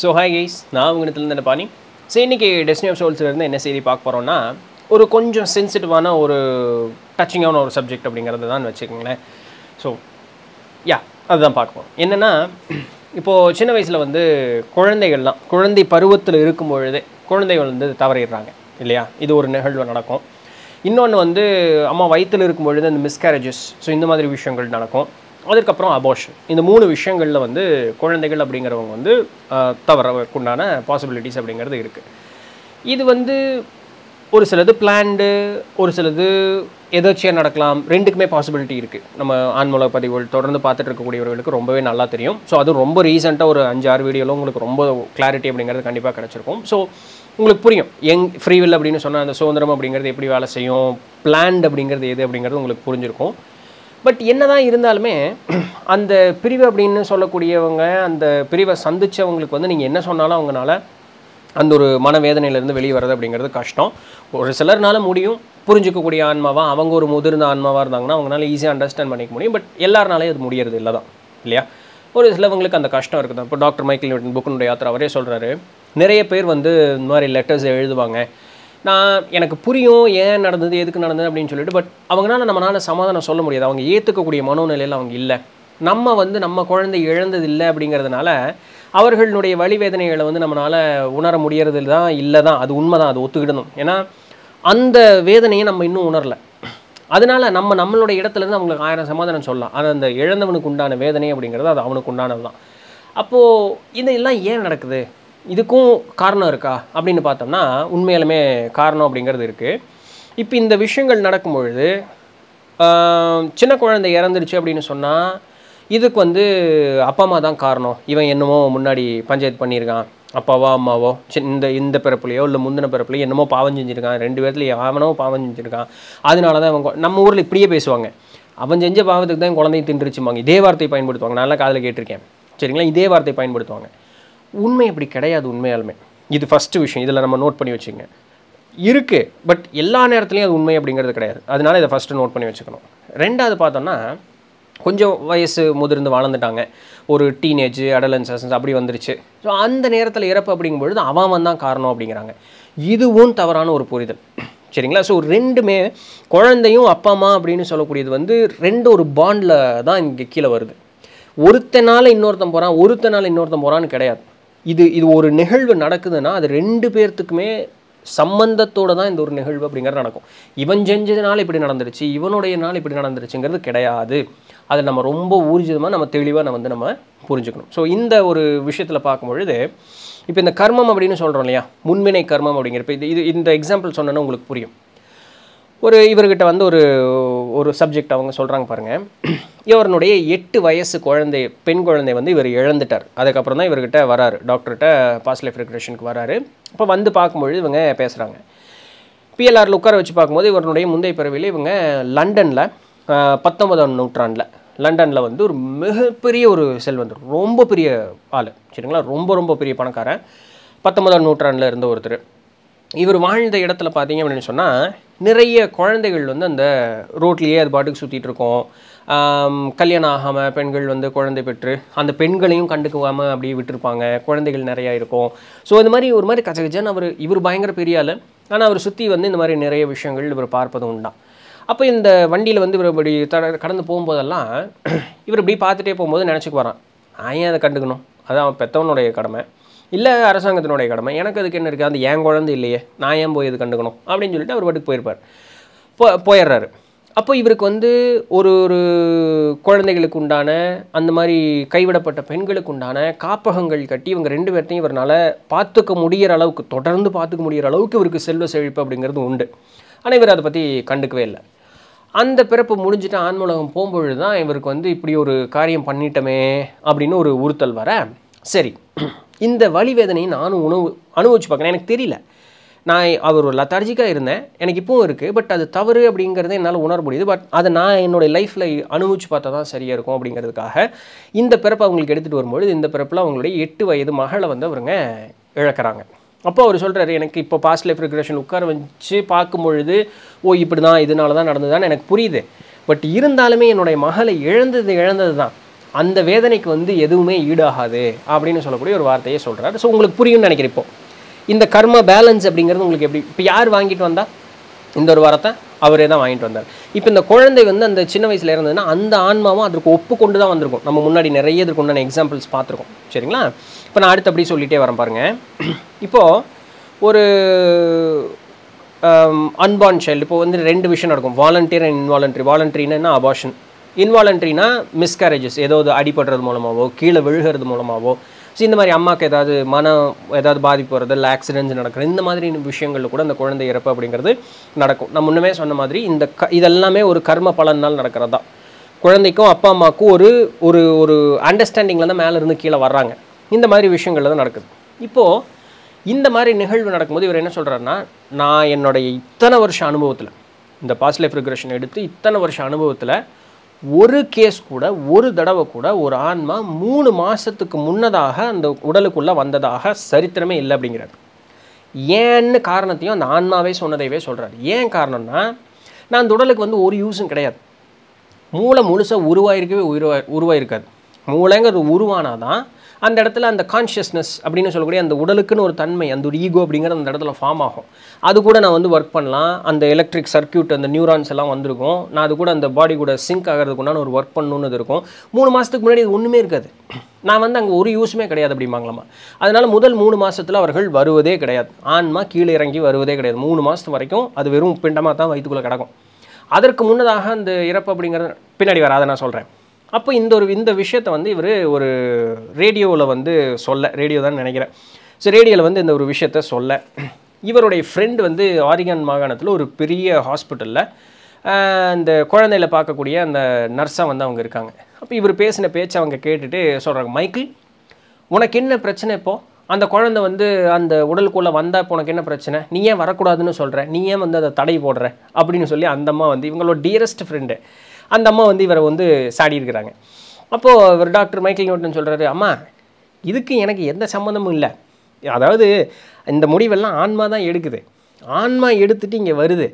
So hi guys நான் உங்கள்கிட்ட இந்த பாணி? ஸோ இன்றைக்கி டெஸ்னி ஆஃப் சோல்ஸ்லேருந்து என்ன செய்தி பார்க்க போகிறோன்னா ஒரு கொஞ்சம் சென்சிட்டிவான ஒரு டச்சிங்கான ஒரு சப்ஜெக்ட் அப்படிங்கிறது தான் வச்சுக்கோங்களேன். ஸோ யா அதுதான் பார்க்க போகிறோம் என்னென்னா இப்போது சின்ன வயசில் வந்து குழந்தைகள்லாம் குழந்தை பருவத்தில் இருக்கும் பொழுதே குழந்தைகள் வந்து தவறிடுறாங்க இல்லையா? இது ஒரு நிகழ்வு நடக்கும். இன்னொன்று வந்து அம்மா வயிற்றில் இருக்கும் பொழுது அந்த மிஸ்கேரேஜஸ் ஸோ இந்த மாதிரி விஷயங்கள் நடக்கும். அதுக்கப்புறம் அபோஷன் இந்த மூணு விஷயங்களில் வந்து குழந்தைகள் அப்படிங்கிறவங்க வந்து தவறக்குண்டான பாசிபிலிட்டிஸ் அப்படிங்கிறது இருக்குது இது வந்து ஒரு சிலது பிளான்டு ஒரு சிலது எதர்ச்சியாக நடக்கலாம். ரெண்டுக்குமே பாசிபிலிட்டி இருக்குது நம்ம ஆன்மூல பதிவுகள் தொடர்ந்து பார்த்துட்டு இருக்கக்கூடியவர்களுக்கு ரொம்பவே நல்லா தெரியும். ஸோ அது ரொம்ப ரீசெண்டாக ஒரு அஞ்சு ஆறு வீடியோவில் உங்களுக்கு ரொம்ப கிளாரிட்டி அப்படிங்கிறது கண்டிப்பாக கிடச்சிருக்கும். ஸோ உங்களுக்கு புரியும். எங் ஃப்ரீவில் அப்படின்னு சொன்னால் அந்த சுதந்திரம் அப்படிங்கிறது எப்படி வேலை செய்யும்? பிளான்ட் அப்படிங்கிறது எது அப்படிங்கிறது உங்களுக்கு புரிஞ்சிருக்கும். பட் என்னதான் இருந்தாலுமே அந்த பிரிவு அப்படின்னு சொல்லக்கூடியவங்க அந்த பிரிவை சந்தித்தவங்களுக்கு வந்து நீங்கள் என்ன சொன்னாலும் அவங்கனால அந்த ஒரு மனவேதனையிலேருந்து வெளியே வர்றது அப்படிங்கிறது கஷ்டம். ஒரு சிலர்னால முடியும். புரிஞ்சுக்கக்கூடிய ஆன்மாவாக அவங்க ஒரு முதிர்ந்த ஆன்மாவாக இருந்தாங்கன்னா அவங்களால ஈஸியாக அண்டர்ஸ்டாண்ட் பண்ணிக்க முடியும். பட் எல்லாருனாலையும் அது முடியறது இல்லை தான் இல்லையா? ஒரு சிலவங்களுக்கு அந்த கஷ்டம் இருக்குது இப்போ டாக்டர் மைக்கேல் நியூட்டன் புக்கினுடைய யாத்திரை அவரே சொல்கிறாரு நிறைய பேர் வந்து இந்த மாதிரி லெட்டர்ஸ் எழுதுவாங்க. நான் எனக்கு புரியும் ஏன் நடந்தது எதுக்கு நடந்தது அப்படின்னு சொல்லிட்டு பட் அவங்களால நம்மளால் சமாதானம் சொல்ல முடியாது. அவங்க ஏற்றுக்கக்கூடிய மனோநிலையில் அவங்க இல்லை. நம்ம வந்து நம்ம குழந்தை இழந்தது இல்லை அப்படிங்கிறதுனால அவர்களுடைய வழி வேதனைகளை வந்து நம்மளால் உணர முடியறது தான் இல்லை தான். அது உண்மை தான். அது ஒத்துக்கிடணும். ஏன்னா அந்த வேதனையை நம்ம இன்னும் உணரல. அதனால் நம்ம நம்மளுடைய இடத்துலேருந்து அவங்களுக்கு ஆயிரம் சமாதானம் சொல்லலாம். ஆனால் அந்த இழந்தவனுக்கு உண்டான வேதனை அப்படிங்கிறது அது அவனுக்கு உண்டானது தான் அப்போது இதெல்லாம் ஏன் நடக்குது? இதுக்கும் காரணம் இருக்கா அப்படின்னு பார்த்தோம்னா உண்மையிலுமே காரணம் அப்படிங்கிறது இருக்குது இப்போ இந்த விஷயங்கள் நடக்கும் பொழுது சின்ன குழந்தை இறந்துருச்சு அப்படின்னு சொன்னால் இதுக்கு வந்து அப்பா அம்மா தான் காரணம். இவன் என்னமோ முன்னாடி பஞ்சாயத்து பண்ணியிருக்கான். அப்பாவோ அம்மாவோ இந்த இந்த பிறப்புலையோ இல்லை முந்தின பிறப்புலையோ என்னமோ பாவம் செஞ்சுருக்கான். ரெண்டு பேர்த்துல அவனோ பாவம் செஞ்சுருக்கான். அதனால தான் அவன் நம்ம ஊரில் இப்படியே பேசுவாங்க. அவன் செஞ்ச பாவத்துக்கு தான் குழந்தைய தின்றுச்சுமாங்க இதே வார்த்தை பயன்படுத்துவாங்க. நல்லா காதில் கேட்டிருக்கேன். சரிங்களா? இதே வார்த்தை பயன்படுத்துவாங்க. உண்மை அப்படி கிடையாது உண்மையாலுமே. இது ஃபஸ்ட்டு விஷயம். இதில் நம்ம நோட் பண்ணி வச்சுங்க. இருக்குது பட் எல்லா நேரத்துலையும் அது உண்மை அப்படிங்கிறது கிடையாது. அதனால இதை ஃபஸ்ட்டு நோட் பண்ணி வச்சுக்கணும். ரெண்டாவது பார்த்தோம்னா கொஞ்சம் வயசு முதிர்ந்து வாழ்ந்துட்டாங்க ஒரு டீனேஜ் அடலன்சன்ஸ் அப்படி வந்துருச்சு. ஸோ அந்த நேரத்தில் இறப்பு அப்படிங்கும்பொழுது அவன் தான் காரணம் அப்படிங்கிறாங்க. இதுவும் தவறான ஒரு புரிதல். சரிங்களா? ஸோ ரெண்டுமே குழந்தையும் அப்பா அம்மா அப்படின்னு சொல்லக்கூடியது வந்து ரெண்டு ஒரு பாண்டில் தான் இங்கே கீழே வருது. ஒருத்தனால் இன்னொருத்தன் போகிறான் ஒருத்தனால் இன்னொருத்தன் போகிறான்னு கிடையாது. இது இது ஒரு நிகழ்வு நடக்குதுன்னா அது ரெண்டு பேர்த்துக்குமே சம்பந்தத்தோடு தான் இந்த ஒரு நிகழ்வு அப்படிங்கிறது நடக்கும். இவன் செஞ்சதுனால இப்படி நடந்துருச்சு இவனுடைய நாள் இப்படி நடந்துருச்சுங்கிறது கிடையாது. அதை நம்ம ரொம்ப ஊர்ஜிதமாக நம்ம தெளிவாக நம்ம வந்து நம்ம புரிஞ்சுக்கணும். ஸோ இந்த ஒரு விஷயத்தில் பார்க்கும்பொழுது இப்போ இந்த கர்மம் அப்படின்னு சொல்கிறோம் இல்லையா? முன்வினை கர்மம் அப்படிங்கிறப்ப இது இது இந்த எக்ஸாம்பிள் சொன்னோன்னா உங்களுக்கு புரியும். ஒரு இவர்கிட்ட வந்து ஒரு ஒரு சப்ஜெக்ட் அவங்க சொல்கிறாங்க பாருங்கள் இவருடைய எட்டு வயசு குழந்தை பெண் குழந்தை வந்து இவர் இழந்துட்டார். அதுக்கப்புறம் தான் இவர்கிட்ட வராரு. டாக்டர்கிட்ட பாஸ் லைஃப் ரெக்ரேஷனுக்கு வராரு. இப்போ வந்து பார்க்கும்பொழுது இவங்க பேசுகிறாங்க பிஎல்ஆரில் உட்கார வச்சு பார்க்கும்போது இவருடைய முந்தைய பிறவியில் இவங்க லண்டனில் பத்தொன்பதாம் நூற்றாண்டில். லண்டனில் வந்து ஒரு மிகப்பெரிய ஒரு செல்வந்தர் ரொம்ப பெரிய ஆள். சரிங்களா? ரொம்ப ரொம்ப பெரிய பணக்காரன். பத்தொன்பதாம் நூற்றாண்டில் இருந்த ஒருத்தர். இவர் வாழ்ந்த இடத்துல பார்த்தீங்க அப்படின்னு சொன்னால் நிறைய குழந்தைகள் வந்து அந்த ரோட்லேயே அது பாட்டுக்கு சுற்றிட்டுருக்கோம் கல்யாணம் ஆகாமல் பெண்கள் வந்து குழந்தை பெற்று அந்த பெண்களையும் கண்டுக்குவாமல் அப்படியே விட்டுருப்பாங்க. குழந்தைகள் நிறையா இருக்கும். ஸோ இந்த மாதிரி ஒரு மாதிரி கச்சகஜன் அவர் இவர் பயங்கர பெரிய ஆள். ஆனால் அவர் சுற்றி வந்து இந்த மாதிரி நிறைய விஷயங்கள் இவர் பார்ப்பது உண்டான் அப்போ இந்த வண்டியில் வந்து இவர் இப்படி தட கடந்து போகும்போதெல்லாம் இவர் இப்படி பார்த்துட்டே போகும்போது நினச்சிக்கு வரான். நான் ஏன் அதை கண்டுக்கணும்? அதான் அவன் பெற்றவனுடைய கடமை. இல்லை அரசாங்கத்தினுடைய கடமை. எனக்கு அதுக்கு என்ன இருக்குது அந்த என் குழந்தை இல்லையே. நான் ஏன் போய் இது கண்டுக்கணும்? அப்படின்னு சொல்லிட்டு அவர் பாட்டுக்கு போயிருப்பார். போ போயிடுறாரு. அப்போ இவருக்கு வந்து ஒரு ஒரு குழந்தைகளுக்கு உண்டான அந்த மாதிரி கைவிடப்பட்ட பெண்களுக்கு உண்டான காப்பகங்கள் கட்டி இவங்க ரெண்டு பேர்த்தையும் இவரால் பார்த்துக்க முடியிற அளவுக்கு தொடர்ந்து பார்த்துக்க முடிகிற அளவுக்கு இவருக்கு செல்வ செழிப்பு அப்படிங்கிறது உண்டு. ஆனால் இவர் அதை பற்றி கண்டுக்கவே இல்லை. அந்த பிறப்பு முடிஞ்சுட்டு ஆன்மூலகம் போகும்பொழுது தான் இவருக்கு வந்து இப்படி ஒரு காரியம் பண்ணிட்டோமே அப்படின்னு ஒரு உறுத்தல் வர சரி. இந்த வழி வேதனையை நானும் உணவு அனுபவிச்சு பார்க்குறேன். எனக்கு தெரியல. நான் அவர் ஒரு லத்தார்ஜிக்காக இருந்தேன். எனக்கு இப்பவும் இருக்குது பட் அது தவறு அப்படிங்கிறத என்னால் உணர முடியுது. பட் அதை நான் என்னுடைய லைஃப்பில் அனுபவிச்சு பார்த்தா தான் சரியாக இருக்கும் அப்படிங்கிறதுக்காக இந்த பிறப்பை அவங்களுக்கு எடுத்துகிட்டு வரும்பொழுது இந்த பிறப்பில் அவங்களுடைய எட்டு வயது மகளை வந்து அவருங்க இழக்கிறாங்க. அப்போ அவர் சொல்கிறாரு எனக்கு இப்போ பாஸ்ட் லைஃப் ரெக்ரேஷன் உட்கார வச்சு பார்க்கும்பொழுது ஓ இப்படி தான் இதனால தான் நடந்ததுதான் எனக்கு புரியுது. பட் இருந்தாலுமே என்னுடைய மகளை இழந்தது இழந்தது தான் அந்த வேதனைக்கு வந்து எதுவுமே ஈடாகாது அப்படின்னு சொல்லக்கூடிய ஒரு வார்த்தையை சொல்கிறார் ஸோ உங்களுக்கு புரியும்னு நினைக்கிறேன் இப்போ. இந்த கர்ம பேலன்ஸ் அப்படிங்கிறது உங்களுக்கு எப்படி? இப்போ யார் வாங்கிட்டு வந்தா? இந்த ஒரு வாரத்தை அவரே தான் வாங்கிட்டு வந்தார். இப்போ இந்த குழந்தை வந்து அந்த சின்ன வயசில் இருந்ததுன்னா அந்த ஆன்மாவும் அதற்கு ஒப்புக்கொண்டு தான் வந்திருக்கும். நம்ம முன்னாடி நிறைய இதற்கு உண்டான எக்ஸாம்பிள்ஸ் பார்த்துருக்கோம். சரிங்களா? இப்போ நான் அடுத்து அப்படி சொல்லிகிட்டே வரேன் பாருங்க. இப்போது ஒரு அன்பார்ன் சைல்டு இப்போ வந்து ரெண்டு விஷயம் நடக்கும். வாலண்டியர் அண்ட் இன்வாலண்ட்ரி என்ன அபார்ஷன் இன்வாலண்ட்ரினா மிஸ்கேரேஜஸ் ஏதாவது அடிபடுறது மூலமாகவோ கீழே விழுகிறது மூலமாகவோ ஸோ இந்த மாதிரி அம்மாவுக்கு ஏதாவது மனம் ஏதாவது பாதிப்பு வர்றது இல்லை ஆக்சிடென்ட்ஸ் நடக்கிறது இந்த மாதிரி விஷயங்களில் கூட அந்த குழந்தை இறப்பு அப்படிங்கிறது நடக்கும். நான் முன்னமே சொன்ன மாதிரி இந்த க இதெல்லாமே ஒரு கர்ம பலனால் நடக்கிறது தான். குழந்தைக்கும் அப்பா அம்மாவுக்கும் ஒரு ஒரு ஒரு அண்டர்ஸ்டாண்டிங்கில் தான் மேலே இருந்து கீழே வர்றாங்க. இந்த மாதிரி விஷயங்கள் தான் நடக்குது. இப்போது இந்த மாதிரி நிகழ்வு நடக்கும்போது இவர் என்ன சொல்கிறாருன்னா நான் என்னுடைய இத்தனை வருஷ அனுபவத்தில் இந்த பாஸ்ட் லைஃப் ரிக்ரெஷன் எடுத்து இத்தனை வருஷ அனுபவத்தில் ஒரு கேஸ் கூட ஒரு தடவை கூட ஒரு ஆன்மா மூணு மாதத்துக்கு முன்னதாக அந்த உடலுக்குள்ளே வந்ததாக சரித்திரமே இல்லை அப்படிங்கிறார். ஏன்னு காரணத்தையும் அந்த ஆன்மாவே சொன்னதையவே சொல்கிறார் ஏன் காரணம்னா நான் அந்த உடலுக்கு வந்து ஒரு யூஸும் கிடையாது. மூளை முழுசாக உருவாயிருக்கவே உருவா உருவாயிருக்காது. மூளைங்கிறது உருவானாதான் அந்த இடத்துல அந்த கான்ஷியஸ்னஸ் அப்படின்னு சொல்லக்கூடிய அந்த உடலுக்குன்னு ஒரு தன்மை அந்த ஒரு ஈகோ அப்படிங்கிற அந்த இடத்துல ஃபார்ம் ஆகும். அது கூட நான் வந்து ஒர்க் பண்ணலாம். அந்த எலக்ட்ரிக் சர்க்கியூட் அந்த நியூரான்ஸ் எல்லாம் வந்திருக்கும். நான் அது கூட அந்த பாடி கூட சிங்க் ஆகிறதுக்குண்டான ஒரு ஒர்க் பண்ணணுன்னு இருக்கும். மூணு மாதத்துக்கு முன்னாடி இது ஒன்றுமே இருக்காது. நான் வந்து அங்கே ஒரு யூஸுமே கிடையாது அப்படிம்பாங்களாமா. அதனால் முதல் மூணு மாதத்தில் அவர்கள் வருவதே கிடையாது. ஆன்மா கீழே இறங்கி வருவதே கிடையாது. மூணு மாதத்து வரைக்கும் அது வெறும் பிண்டமாக தான் வயிற்றுக்குள்ளே கிடக்கும். அதற்கு முன்னதாக அந்த இறப்பு அப்படிங்கிறது பின்னாடி வராத நான் சொல்கிறேன் அப்போ இந்த ஒரு இந்த விஷயத்தை வந்து இவர் ஒரு ரேடியோவில் வந்து சொல்ல ரேடியோ தான் நினைக்கிறேன். ஸோ ரேடியோவில் வந்து இந்த ஒரு விஷயத்த சொல்ல. இவருடைய ஃப்ரெண்டு வந்து ஆரிகான் மாகாணத்தில் ஒரு பெரிய ஹாஸ்பிட்டலில் இந்த குழந்தையில பார்க்கக்கூடிய அந்த நர்ஸாக வந்து அவங்க இருக்காங்க. அப்போ இவர் பேசின பேச்சை அவங்க கேட்டுட்டு சொல்கிறாங்க மைக்கிள் உனக்கு என்ன பிரச்சனை இப்போது அந்த குழந்தை வந்து அந்த உடலுக்குள்ளே வந்தால் இப்போ உனக்கு என்ன பிரச்சனை? நீ ஏன் வரக்கூடாதுன்னு சொல்கிற நீ ஏன் வந்து அதை தடை போடுற? அப்படின்னு சொல்லி அந்தம்மா வந்து இவங்களோட டியரஸ்ட் ஃப்ரெண்டு அந்த அம்மா வந்து இவரை வந்து சாடி இருக்கிறாங்க. அப்போது இவர் டாக்டர் மைக்கேல் நியூட்டன் சொல்கிறாரு அம்மா இதுக்கு எனக்கு எந்த சம்மந்தமும் இல்லை. அதாவது இந்த முடிவெல்லாம் ஆன்மா தான் எடுக்குது. ஆன்மா எடுத்துகிட்டு இங்கே வருது.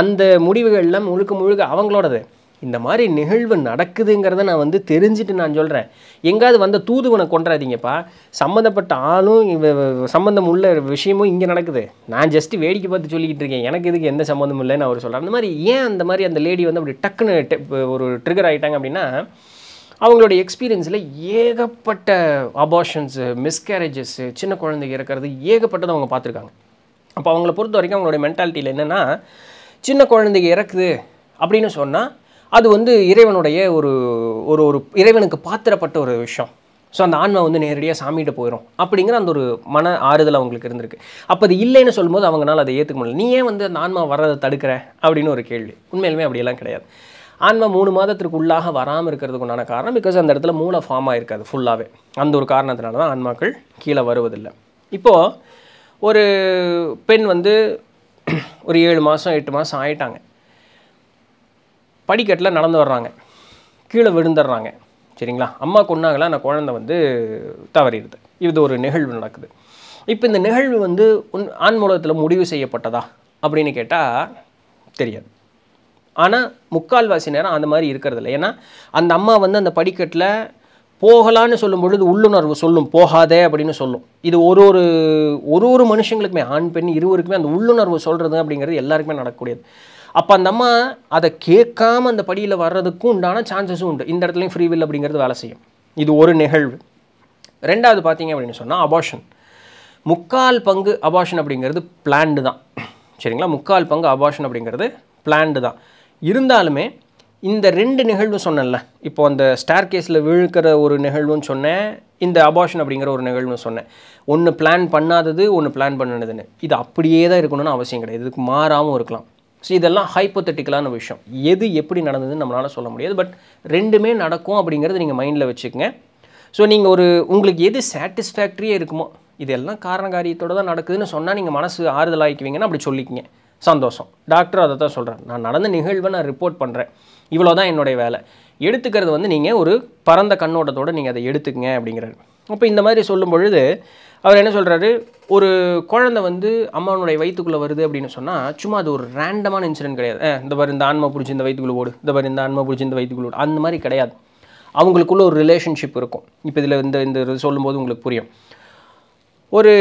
அந்த முடிவுகள்லாம் முழுக்க முழுக்க அவங்களோடது. இந்த மாதிரி நிகழ்வு நடக்குதுங்கிறத நான் வந்து தெரிஞ்சுட்டு நான் சொல்கிறேன் எங்காவது வந்த தூதுவனை கொண்டாதீங்கப்பா சம்மந்தப்பட்ட ஆளும் சம்மந்தம் உள்ள விஷயமும் இங்கே நடக்குது. நான் ஜஸ்ட் வேடிக்கை பார்த்து சொல்லிக்கிட்டு இருக்கேன். எனக்கு இதுக்கு எந்த சம்மந்தமும் இல்லைன்னு அவர் சொல்கிறார் அந்த மாதிரி ஏன் அந்த மாதிரி அந்த லேடி வந்து அப்படி டக்குன்னு ஒரு ட்ரிகர் ஆகிட்டாங்க அப்படின்னா அவங்களுடைய எக்ஸ்பீரியன்ஸில் ஏகப்பட்ட அபார்ஷன்ஸு மிஸ்கேரேஜஸ்ஸு சின்ன குழந்தைங்க இருக்கிறது ஏகப்பட்டதை அவங்க பார்த்துருக்காங்க. அப்போ அவங்கள பொறுத்த வரைக்கும் அவங்களுடைய மென்டாலிட்டியில் என்னென்னா சின்ன குழந்தைங்க இறக்குது அப்படின்னு சொன்னால் அது வந்து இறைவனுடைய ஒரு ஒரு ஒரு இறைவனுக்கு பாத்திரப்பட்ட ஒரு விஷயம். ஸோ அந்த ஆன்மா வந்து நேரடியாக சாமிகிட்ட போயிடும் அப்படிங்கிற அந்த ஒரு மன ஆறுதல் அவங்களுக்கு இருந்திருக்கு. அப்போ அது இல்லைன்னு சொல்லும்போது அவங்களால அதை ஏற்றுக்க முடியல. நீ ஏன் வந்து அந்த ஆன்மா வர்றதை தடுக்கிற? அப்படின்னு ஒரு கேள்வி. உண்மையிலுமே அப்படியெல்லாம் கிடையாது. ஆன்மா மூணு மாதத்திற்கு உள்ளாக வராமல் இருக்கிறதுக்கு உண்டான காரணம் பிகாஸ் அந்த இடத்துல மூளை ஃபார்ம் ஆகிருக்காது ஃபுல்லாகவே அந்த ஒரு காரணத்தினால தான் ஆன்மாக்கள் கீழே வருவதில்லை. இப்போது ஒரு பெண் வந்து ஒரு ஏழு மாதம் எட்டு மாதம் ஆயிட்டாங்க. படிக்கட்டில் நடந்து வர்றாங்க. கீழே விழுந்துடுறாங்க. சரிங்களா? அம்மா கொன்னாங்களா? அந்த குழந்தை வந்து தவறிடுது. இது ஒரு நிகழ்வு நடக்குது. இப்போ இந்த நிகழ்வு வந்து உன் ஆண்மூலத்தில் முடிவு செய்யப்பட்டதா? அப்படின்னு கேட்டால் தெரியாது. ஆனால் முக்கால்வாசி நேரம் அந்த மாதிரி இருக்கிறது இல்லை ஏன்னா அந்த அம்மா வந்து அந்த படிக்கட்டில் போகலான்னு சொல்லும் பொழுது உள்ளுணர்வு சொல்லும் போகாதே அப்படின்னு சொல்லும். இது ஒரு ஒரு ஒரு ஒரு மனுஷங்களுக்குமே ஆண் பெண் இருவருக்குமே அந்த உள்ளுணர்வு சொல்கிறது அப்படிங்கிறது எல்லாருக்குமே நடக்கக்கூடியது. அப்போ அந்த அம்மா அதை கேட்காம அந்த படியில் வர்றதுக்கும் உண்டான சான்சஸும் உண்டு. இந்த இடத்துலையும் ஃப்ரீவில் அப்படிங்கிறது வேலை செய்யும். இது ஒரு நிகழ்வு. ரெண்டாவது பார்த்தீங்க அப்படின்னு சொன்னால் அபார்ஷன் முக்கால் பங்கு அபார்ஷன் அப்படிங்கிறது பிளான்டு தான். சரிங்களா? முக்கால் பங்கு அபார்ஷன் அப்படிங்கிறது பிளான்டு தான். இருந்தாலுமே இந்த ரெண்டு நிகழ்வு சொன்னேன்ல. இப்போ அந்த ஸ்டார் கேஸில் விழுக்கிற ஒரு நிகழ்வுன்னு சொன்னேன். இந்த அபாஷன் அப்படிங்கிற ஒரு நிகழ்வுன்னு சொன்னேன். ஒன்று பிளான் பண்ணாதது ஒன்று பிளான் பண்ணினதுன்னு இது அப்படியே தான் இருக்கணும்னு அவசியம் கிடையாது. இதுக்கு மாறாமல் இருக்கலாம். ஸோ இதெல்லாம் ஹைப்போத்தட்டிக்கலான விஷயம். எது எப்படி நடந்ததுன்னு நம்மளால் சொல்ல முடியாது. பட் ரெண்டுமே நடக்கும் அப்படிங்கிறது நீங்கள் மைண்டில் வச்சுக்கோங்க. ஸோ நீங்கள் ஒரு உங்களுக்கு எது சாட்டிஸ்ஃபேக்டரியே இருக்குமோ இதெல்லாம் காரண காரியத்தோட தான் நடக்குதுன்னு சொன்னால் நீங்கள் மனசு ஆறுதலாகிக்குவீங்கன்னா அப்படி சொல்லிக்கிங்க. சந்தோஷம். டாக்டர் அதை தான் சொல்கிறேன் நான் நடந்த நிகழ்வை நான் ரிப்போர்ட் பண்ணுறேன் இவ்வளோ தான் என்னுடைய வேலை. எடுத்துக்கிறது வந்து நீங்கள் ஒரு பரந்த கண்ணோட்டத்தோடு நீங்கள் அதை எடுத்துக்கங்க அப்படிங்கிறாரு. அப்போ இந்த மாதிரி சொல்லும் பொழுது அவர் என்ன சொல்கிறாரு ஒரு குழந்தை வந்து அம்மாவனுடைய வயிற்றுக்குள்ளே வருது அப்படின்னு சொன்னால் சும்மா அது ஒரு ரேண்டமான இன்சிடென்ட் கிடையாது. இந்த மாதிரி இந்த ஆன்மா பிடிச்சி இந்த வயிற்றுக்குள்ளே ஓடு. இந்த மாதிரி இந்த ஆன்மா பிடிச்சி இந்த வயிற்றுக்குள்ளே ஓடு. அந்த மாதிரி கிடையாது. அவங்களுக்குள்ள ஒரு ரிலேஷன்ஷிப் இருக்கும். இப்போ இதில் இந்த இந்த இது சொல்லும்போது உங்களுக்கு புரியும். ஒரு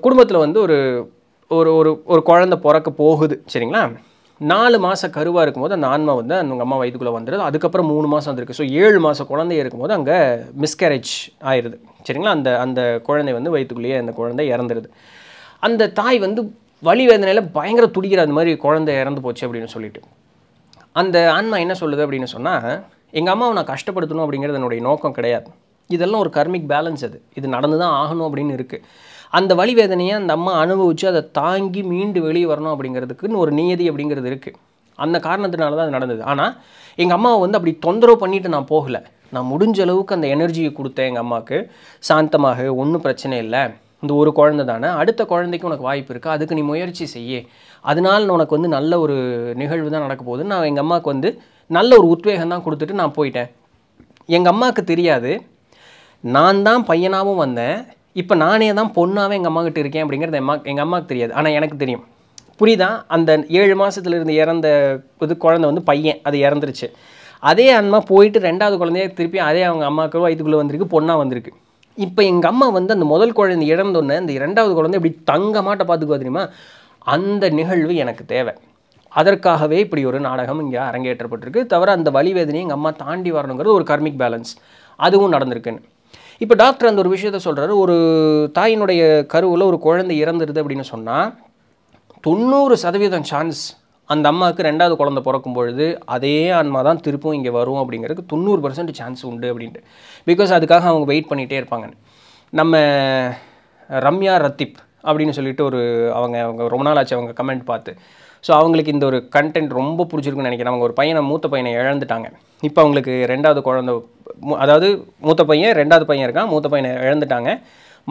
குடும்பத்தில் வந்து ஒரு ஒரு ஒரு ஒரு குழந்தை பிறக்க போகுது. சரிங்களா? நாலு மாதம் கருவாக இருக்கும்போது அந்த ஆன்மா வந்து அந்த அம்மா வயிற்றுக்குள்ளே வந்துடுது அதுக்கப்புறம் மூணு மாதம் வந்திருக்கு. ஸோ ஏழு மாதம் குழந்தை இருக்கும்போது அங்கே மிஸ்கேரேஜ் ஆயிடுது சரிங்களா? அந்த அந்த குழந்தை வந்து வயிற்றுக்குள்ளேயே அந்த குழந்தை இறந்துடுது அந்த தாய் வந்து வலி வேதனையில் பயங்கர துடிக்கிற அந்த மாதிரி குழந்தை இறந்து போச்சு அப்படின்னு சொல்லிட்டு. அந்த ஆன்மா என்ன சொல்லுது அப்படின்னு சொன்னால் எங்கள் அம்மாவை நான் கஷ்டப்படுத்தணும் அப்படிங்கிறது என்னுடைய நோக்கம் கிடையாது. இதெல்லாம் ஒரு கர்மிக் பேலன்ஸ் அது. இது நடந்து தான் ஆகணும் அப்படின்னு இருக்குது அந்த வழி வேதனையை அந்த அம்மா அனுபவித்து அதை தாங்கி மீண்டு வெளியே வரணும் அப்படிங்கிறதுக்குன்னு ஒரு நியதி அப்படிங்கிறது இருக்குது அந்த காரணத்தினால தான் அது நடந்தது. ஆனால் எங்கள் அம்மாவை வந்து அப்படி தொந்தரவு பண்ணிவிட்டு நான் போகலை. நான் முடிஞ்ச அளவுக்கு அந்த எனர்ஜியை கொடுத்தேன் எங்கள் அம்மாவுக்கு. சாந்தமாக ஒன்றும் பிரச்சனை இல்லை. இந்த ஒரு குழந்தை தானே. அடுத்த குழந்தைக்கு உனக்கு வாய்ப்பு இருக்குது அதுக்கு நீ முயற்சி செய்ய. அதனால் உனக்கு வந்து நல்ல ஒரு நிகழ்வு தான் நடக்க போகுது. நான் எங்கள் அம்மாவுக்கு வந்து நல்ல ஒரு உத்வேகம் தான் கொடுத்துட்டு நான் போயிட்டேன். எங்கள் அம்மாவுக்கு தெரியாது. நான் தான் பையனாகவும் வந்தேன். இப்போ நானே தான் பொண்ணாகவே எங்கள் அம்மா கிட்ட இருக்கேன் அப்படிங்கிறது அம்மா எங்கள் அம்மாவுக்கு தெரியாது. ஆனால் எனக்கு தெரியும். புரியுதா? அந்த ஏழு மாதத்துலேருந்து இறந்த இது குழந்தை வந்து பையன். அது இறந்துருச்சு. அதே அம்மா போயிட்டு ரெண்டாவது குழந்தைய திருப்பி அதே அவங்க அம்மாவுக்கு வயிற்றுக்குள்ளே வந்திருக்கு பொண்ணாக வந்திருக்கு. இப்போ எங்கள் அம்மா வந்து அந்த முதல் குழந்தை இழந்தோடனே இந்த இரண்டாவது குழந்தை இப்படி தங்கமாட்ட பார்த்துக்குவா தெரியுமா? அந்த நிகழ்வு எனக்கு தேவை. அதற்காகவே இப்படி ஒரு நாடகம் இங்கே அரங்கேற்றப்பட்டிருக்கு. தவிர அந்த வழி வேதனையை எங்கள் அம்மா தாண்டி வரணுங்கிறது ஒரு கர்மிக் பேலன்ஸ். அதுவும் நடந்திருக்குன்னு. இப்போ டாக்டர் அந்த ஒரு விஷயத்த சொல்கிறாரு ஒரு தாயினுடைய கருவில் ஒரு குழந்தை இறந்துருது அப்படின்னு சொன்னால் தொண்ணூறு சதவீதம் சான்ஸ் அந்த அம்மாவுக்கு ரெண்டாவது குழந்தை பிறக்கும் பொழுது அதே ஆன்மா தான் திருப்பும் இங்கே வரும் அப்படிங்கிறதுக்கு தொண்ணூறு பர்சன்ட் சான்ஸ் உண்டு அப்படின்ட்டு. பிகாஸ் அதுக்காக அவங்க வெயிட் பண்ணிகிட்டே இருப்பாங்க நம்ம ரம்யா ரத்திப் அப்படின்னு சொல்லிட்டு ஒரு அவங்க அவங்க ரொம்ப நாள் ஆச்சு அவங்க கமெண்ட் பார்த்து. ஸோ அவங்களுக்கு இந்த ஒரு கண்டென்ட் ரொம்ப பிடிச்சிருக்குன்னு நினைக்கிறேன். அவங்க ஒரு பையனை மூத்த பையனை இழந்துட்டாங்க. இப்போ அவங்களுக்கு ரெண்டாவது குழந்த அதாவது மூத்த பையன் ரெண்டாவது பையன் இருக்கான். மூத்த பையனை இழந்துட்டாங்க.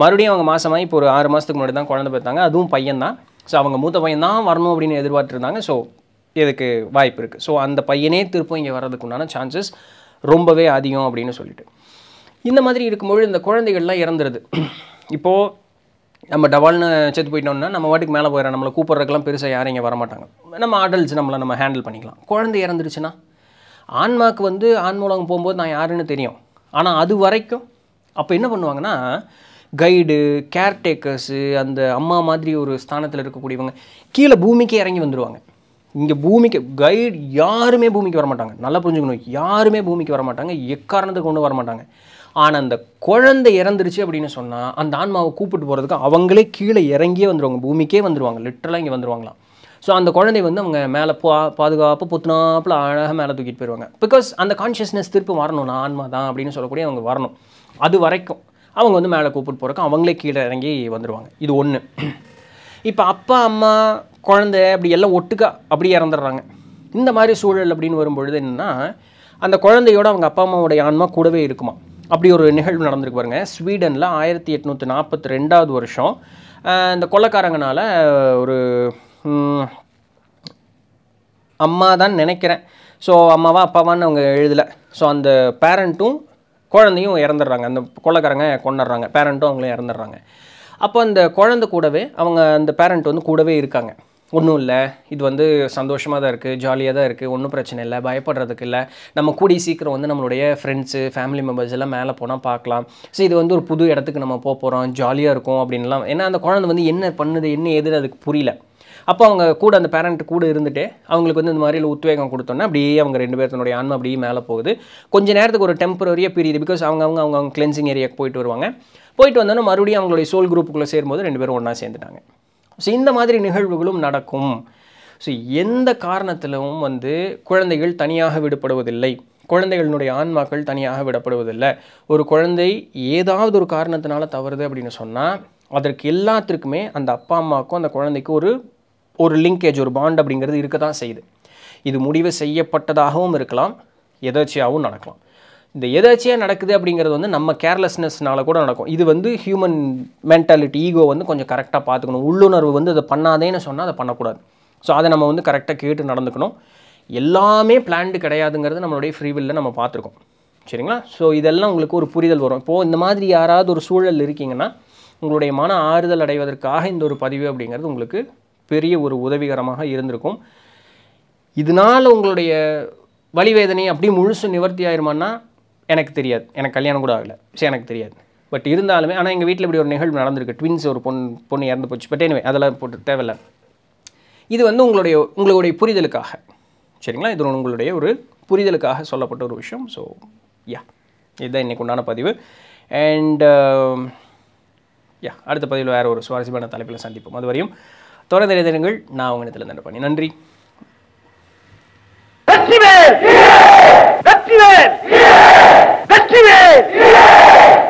மறுபடியும் அவங்க மாதமாக இப்போ ஒரு ஆறு மாதத்துக்கு முன்னாடி தான் குழந்தை பார்த்தாங்க அதுவும் பையன் தான். ஸோ அவங்க மூத்த பையன் தான் வரணும் அப்படின்னு எதிர்பார்த்துருந்தாங்க. ஸோ இதுக்கு வாய்ப்பு இருக்குது ஸோ அந்த பையனே திருப்பம் இங்கே வர்றதுக்கு உண்டான சான்சஸ் ரொம்பவே அதிகம் அப்படின்னு சொல்லிட்டு. இந்த மாதிரி இருக்கும்பொழுது இந்த குழந்தைகள்லாம் இறந்துருது. இப்போது நம்ம டபால்னு செத்து போயிட்டோம்னா நம்ம வாட்டுக்கு மேலே போயிடறோம் நம்மளை கூப்பிட்றதுக்கெல்லாம் பெருசாக யாரும் இங்கே வரமாட்டாங்க. நம்ம ஆடல்ஸ் நம்மளை நம்ம ஹேண்டில் பண்ணிக்கலாம். குழந்தை இறந்துருச்சுன்னா ஆன்மாக்கு வந்து ஆன்மூலகம் போகும்போது நான் யாருன்னு தெரியும். ஆனால் அது வரைக்கும் அப்போ என்ன பண்ணுவாங்கன்னா கைடு கேர்டேக்கர்ஸு அந்த அம்மா மாதிரி ஒரு ஸ்தானத்தில் இருக்கக்கூடியவங்க கீழே பூமிக்கே இறங்கி வந்துடுவாங்க இங்கே பூமிக்கு கைடு யாருமே பூமிக்கு வர மாட்டாங்க நல்லா புரிஞ்சுக்கணும் யாருமே பூமிக்கு வர மாட்டாங்க எக்காரணத்துக்கு கொண்டு வர மாட்டாங்க ஆனால் அந்த குழந்தை இறந்துருச்சு அப்படின்னு சொன்னால் அந்த ஆன்மாவை கூப்பிட்டு போகிறதுக்கு அவங்களே கீழே இறங்கியே வந்துடுவாங்க பூமிக்கே வந்துடுவாங்க லிட்டரலாக இங்கே வந்துடுவாங்களாம் ஸோ அந்த குழந்தை வந்து அவங்க மேலே பா பாதுகாப்பு புத்துனாப்பில் அழகாக மேலே தூக்கிட்டு போயிடுவாங்க பிகாஸ் அந்த கான்ஷியஸ்னஸ் திருப்பி வரணும் நான் ஆன்மா தான் அப்படின்னு சொல்லக்கூடிய அவங்க வரணும். அது வரைக்கும் அவங்க வந்து மேலே கூப்பிட்டு போகிறக்கும் அவங்களே கீழே இறங்கி வந்துடுவாங்க இது ஒன்று இப்போ அப்பா அம்மா குழந்தை அப்படி எல்லாம் ஒட்டுக்கா அப்படியே இறந்துடுறாங்க. இந்த மாதிரி சூழல் அப்படின்னு வரும்பொழுது என்னென்னா அந்த குழந்தையோட அவங்க அப்பா அம்மாவுடைய ஆன்மா கூடவே இருக்குமா அப்படி ஒரு நிகழ்வு நடந்திருக்கு பாருங்க. ஸ்வீடனில் ஆயிரத்தி எட்நூற்றி நாற்பத்தி ரெண்டாவது வருஷம் இந்த கொள்ளக்காரங்கனால் ஒரு அம்மா தான் நினைக்கிறேன். ஸோ அம்மாவா அப்பாவான்னு அவங்க எழுதலை. ஸோ அந்த பேரண்ட்டும் குழந்தையும் இறந்துடுறாங்க. அந்த கொள்ளக்காரங்க கொண்டுடுறாங்க பேரண்ட்டும் அவங்களும் இறந்துடுறாங்க. அப்போ அந்த குழந்தை கூடவே அவங்க அந்த பேரண்ட் வந்து கூடவே இருக்காங்க. ஒன்றும் இல்லை. இது வந்து சந்தோஷமாக தான் இருக்குது ஜாலியாக தான் இருக்குது ஒன்றும் பிரச்சனை இல்லை பயப்படுறதுக்கு இல்லை. நம்ம கூடி சீக்கிரம் வந்து நம்மளுடைய ஃப்ரெண்ட்ஸு ஃபேமிலி மெம்பர்ஸ் எல்லாம் மேலே போனால் பார்க்கலாம் ஸோ இது வந்து ஒரு புது இடத்துக்கு நம்ம போக போகிறோம் ஜாலியாக இருக்கும் அப்படின்லாம் ஏன்னா அந்த குழந்தை வந்து என்ன பண்ணுது என்ன எதுன்னு அதுக்கு புரியல. அப்போ அவங்க கூட அந்த பேரண்ட் கூட இருந்துட்டு அவங்களுக்கு வந்து இந்த மாதிரி உத்வேகம் கொடுத்தோன்னா அப்படியே அவங்க ரெண்டு பேர்த்தனுடைய ஆன்மை அப்படியே மேலே போகுது. கொஞ்ச நேரத்துக்கு ஒரு டெம்பரரியாக பிரியுது பிகாஸ் அவங்க அவங்க அவங்க அவங்க கிளென்சிங் ஏரியாவுக்கு போயிட்டு வருவாங்க. போயிட்டு வந்தோன்னா மறுபடியும் அவங்களுடைய சோல் குரூப்புக்குள்ளே சேரும்போது ரெண்டு பேரும் ஒன்றா சேர்ந்துட்டாங்க. ஸோ இந்த மாதிரி நிகழ்வுகளும் நடக்கும். ஸோ எந்த காரணத்திலும் வந்து குழந்தைகள் தனியாக விடுபடுவதில்லை. குழந்தைகளினுடைய ஆன்மாக்கள் தனியாக விடப்படுவதில்லை. ஒரு குழந்தை ஏதாவது ஒரு காரணத்தினால தவறுது அப்படின்னு சொன்னால் அதற்கு எல்லாத்திற்குமே அந்த அப்பா அம்மாவுக்கும் அந்த குழந்தைக்கும் ஒரு ஒரு லிங்கேஜ் ஒரு பாண்ட் அப்படிங்கிறது இருக்க தான் செய்யுது. இது முடிவு செய்யப்பட்டதாகவும் இருக்கலாம் எதர்ச்சியாகவும் நடக்கலாம். இந்த எதாச்சியாக நடக்குது அப்படிங்கிறது வந்து நம்ம கேர்லெஸ்னஸ்னால கூட நடக்கும். இது வந்து ஹியூமன் மென்டாலிட்டி ஈகோ வந்து கொஞ்சம் கரெக்டாக பார்த்துக்கணும். உள்ளுணர்வு வந்து அதை பண்ணாதேன்னு சொன்னால் அதை பண்ணக்கூடாது. ஸோ அதை நம்ம வந்து கரெக்டாக கேட்டு நடந்துக்கணும். எல்லாமே பிளான்டு கிடையாதுங்கிறது நம்மளுடைய ஃப்ரீவில்ல நம்ம பார்த்துருக்கோம். சரிங்களா? ஸோ இதெல்லாம் உங்களுக்கு ஒரு புரிதல் வரும். இப்போது இந்த மாதிரி யாராவது ஒரு சூழல் இருக்கீங்கன்னா உங்களுடைய மன ஆறுதல் அடைவதற்காக இந்த ஒரு பதிவு அப்படிங்கிறது உங்களுக்கு பெரிய ஒரு உதவிகரமாக இருந்திருக்கும். இதனால் உங்களுடைய வழிவேதனை அப்படியே முழுசு நிவர்த்தி ஆயிருமான்னா எனக்கு தெரியாது. எனக்கு கல்யாணம் கூட ஆகலை. சரி எனக்கு தெரியாது. பட் இருந்தாலுமே ஆனால் எங்கள் வீட்டில் இப்படி ஒரு நிகழ்வு நடந்திருக்கு. ட்வின்ஸ் ஒரு பொண்ணு பொண்ணு இறந்து போச்சு. பட் எனவே அதெல்லாம் போட்டு தேவையில்ல. இது வந்து உங்களுடைய உங்களுடைய புரிதலுக்காக. சரிங்களா? இது உங்களுடைய ஒரு புரிதலுக்காக சொல்லப்பட்ட ஒரு விஷயம். ஸோ யா இதுதான் இன்னைக்கு உண்டான பதிவு. அண்ட் யா um, அடுத்த பதிவில் வேறு ஒரு சுவாரஸ்யமான தலைப்பில் சந்திப்போம். அது வரையும் தொடர்ந்து இணைந்திருங்கள். நான் உங்களிடத்தில் நன்றி பண்ணி நன்றி. Bekleyin! Bekleyin!